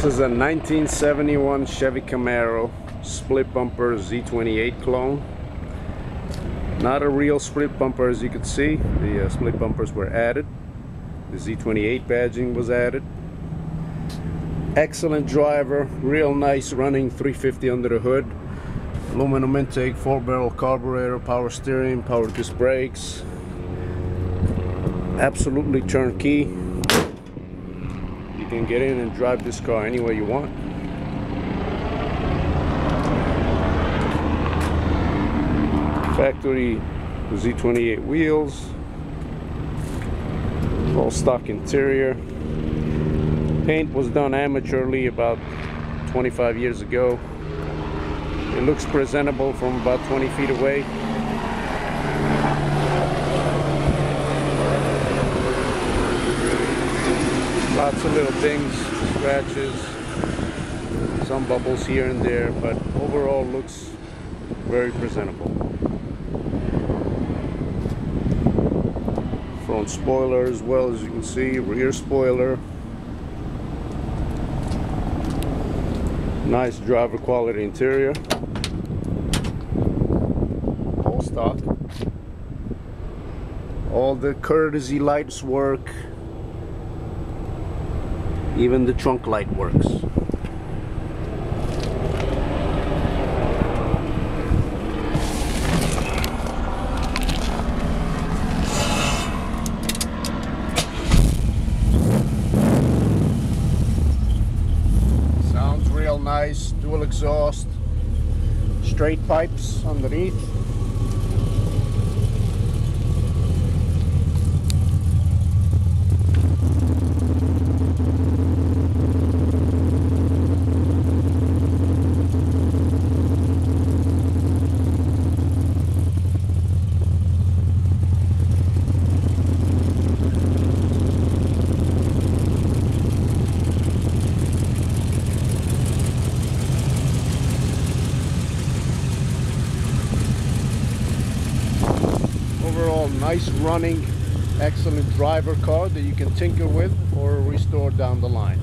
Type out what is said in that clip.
This is a 1971 Chevy Camaro split bumper Z28 clone. Not a real split bumper as you can see. The uh, split bumpers were added. The Z28 badging was added. Excellent driver, real nice running 350 under the hood. Aluminum intake, four barrel carburetor, power steering, power disc brakes. Absolutely turnkey. Can get in and drive this car any way you want. Factory Z28 wheels. All stock interior. Paint was done amateurly about 25 years ago. It looks presentable from about 20 feet away. Lots of little dings, scratches, some bubbles here and there, but overall looks very presentable. Front spoiler as well as you can see, rear spoiler. Nice driver quality interior. All stock. All the courtesy lights work. Even the trunk light works. Sounds real nice, dual exhaust, straight pipes underneath. Overall nice running excellent driver car that you can tinker with or restore down the line